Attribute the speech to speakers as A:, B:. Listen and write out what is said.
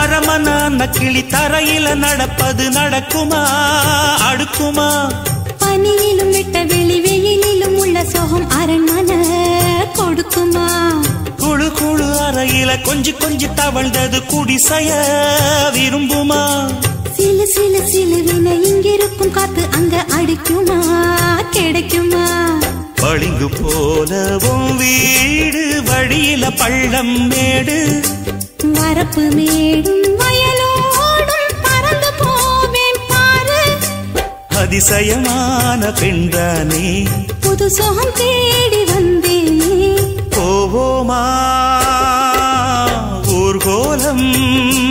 A: அரமனான கிளி தரையில நடப்பது நடக்குமா? அடுக்குமா?
B: பனியிலும் விட்ட வெளி வெயிலிலும் உள்ள சோகம் அரண்மனை கொடுக்குமா?
A: குழு குழு அறையில கொஞ்சி கொஞ்சி தவழ்ந்தது குடிசைய விரும்புமா?
B: சிலு சிலு சிலுவின இங்கிருக்கும் காத்து அங்க அடிக்குமா? கிடைக்குமா?
A: பளிங்கு போலவும் வீடு வழியில பள்ளம் மேடு.
B: வரப்பு மேடும் வயலோடும் பறந்து போவேன் பாரு.
A: அதிசயமான பெண்தானே.
B: புது சோகம் தேடி வந்தேனே.
A: போவோமா ஊர்கோலம்.